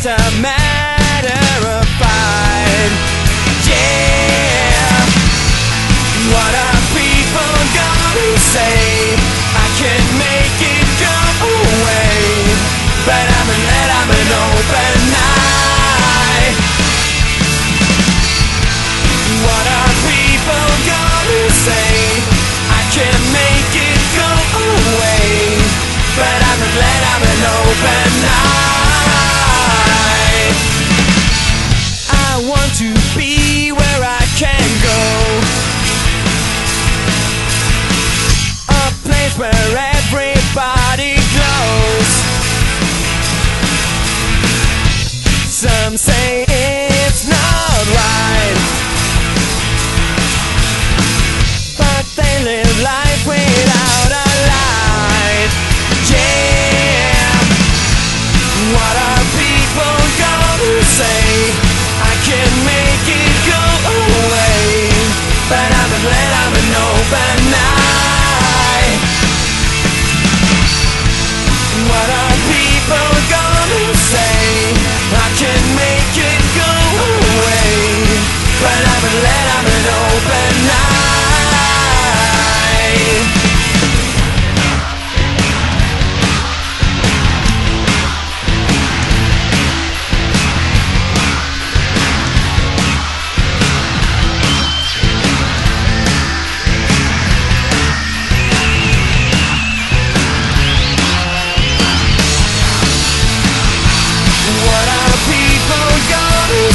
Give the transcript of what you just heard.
It's a man. I'm saying